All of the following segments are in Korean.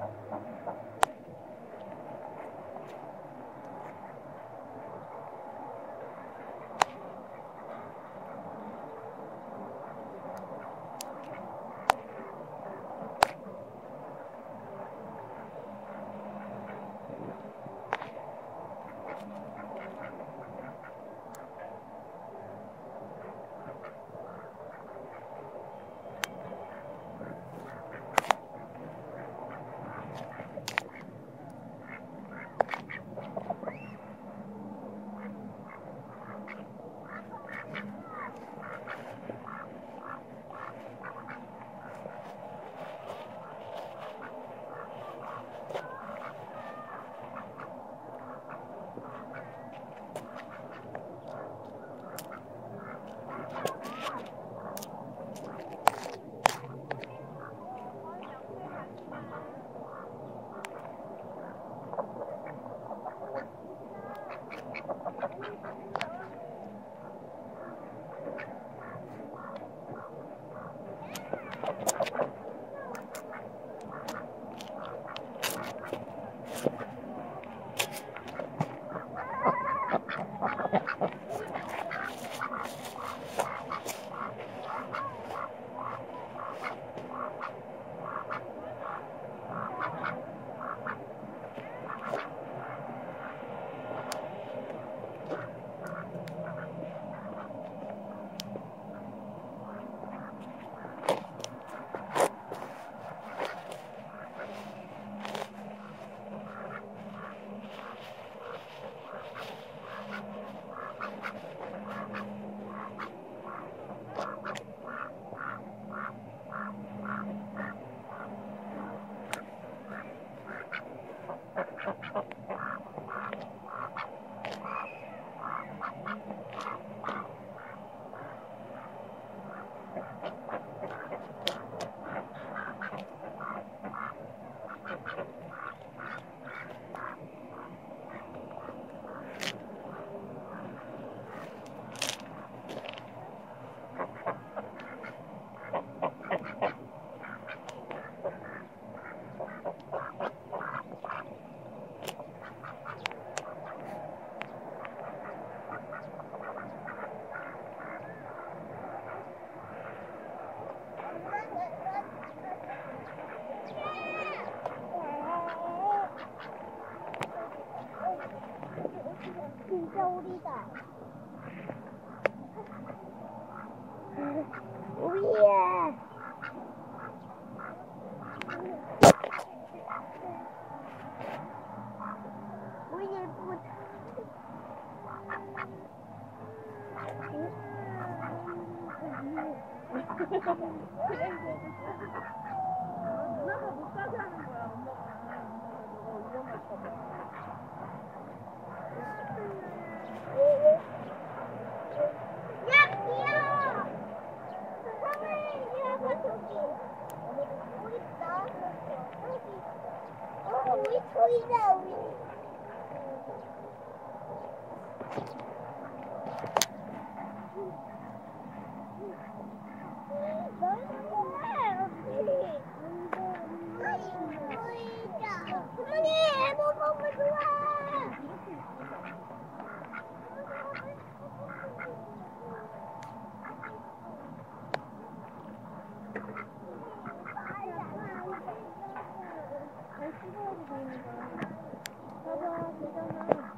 何? 진짜. 우리야. 우리 예쁘고. 누나가 못 가게 하는 거야, 엄마가. 너가 위험할까봐. 우리 있다. 여기. 어, 우리 소이다, 우리. 어머니, 뭐 먹고 좋아? 잘 씹어야지 되는 거야. 봐봐, 되잖아.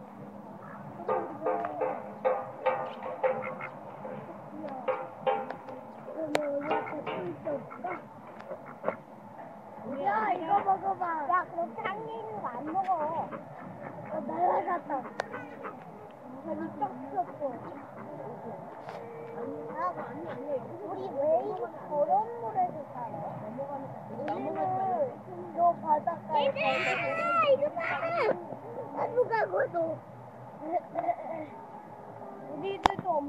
야, 이거 먹어봐. 야, 그럼 당연히 안 먹어. 어, 날아갔다. 아? 우리는 너 바닷